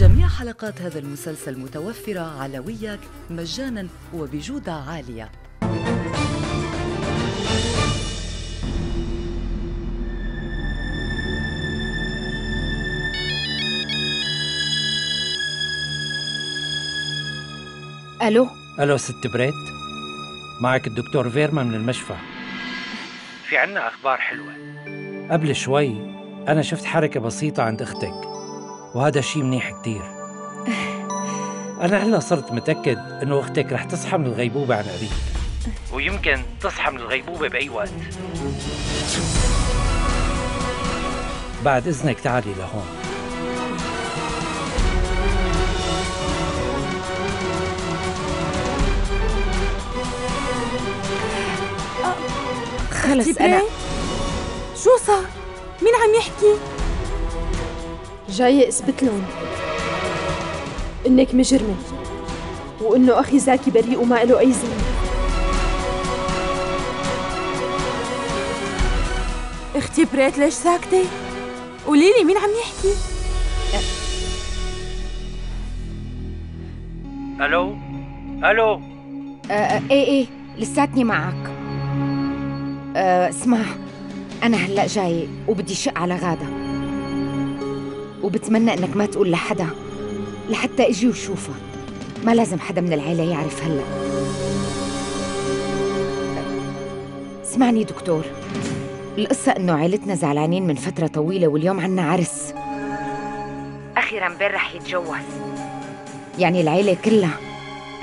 جميع حلقات هذا المسلسل متوفرة على وياك مجانا وبجودة عالية. ألو؟ ألو ست بريت. معك الدكتور فيرما من المشفى. في عنا أخبار حلوة. قبل شوي أنا شفت حركة بسيطة عند أختك. وهذا شيء منيح كتير أنا هلا صرت متأكد إنه أختك رح تصحى من الغيبوبة عن قريب ويمكن تصحى من الغيبوبة بأي وقت بعد إذنك تعالي لهون خلص أنا شو صار؟ مين عم يحكي؟ جاية اثبت لهم إنك مجرمة وإنه أخي زاكي بريء وما له أي ذنب. أختي بريت ليش ساكتة؟ قولي لي مين عم يحكي؟ ألو؟ ألو؟ آه آه إيه إيه لساتني معك. آه اسمع أنا هلأ جاي وبدي شق على غادة. وبتمنى إنك ما تقول لحدا لحتى أجي وشوفها ما لازم حدا من العيلة يعرف هلا. اسمعني دكتور القصة إنه عيلتنا زعلانين من فترة طويلة واليوم عنا عرس. أخيرا بين رح يتجوز. يعني العيلة كلها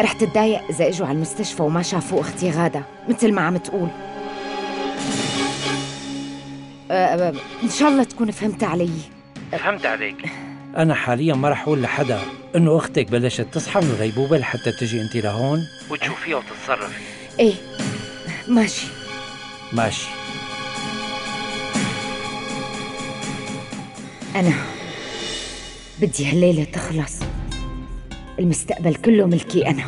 رح تتضايق إذا إجوا على المستشفى وما شافوا أختي غادة مثل ما عم تقول. أه، أه، إن شاء الله تكون فهمت علي. فهمت عليك. أنا حاليا ما رح أقول لحدا إنه أختك بلشت تصحى من الغيبوبه لحتى تجي انت لهون. وتشوفيها وتتصرفي. إيه ماشي. ماشي. أنا بدي هالليلة تخلص. المستقبل كله ملكي أنا.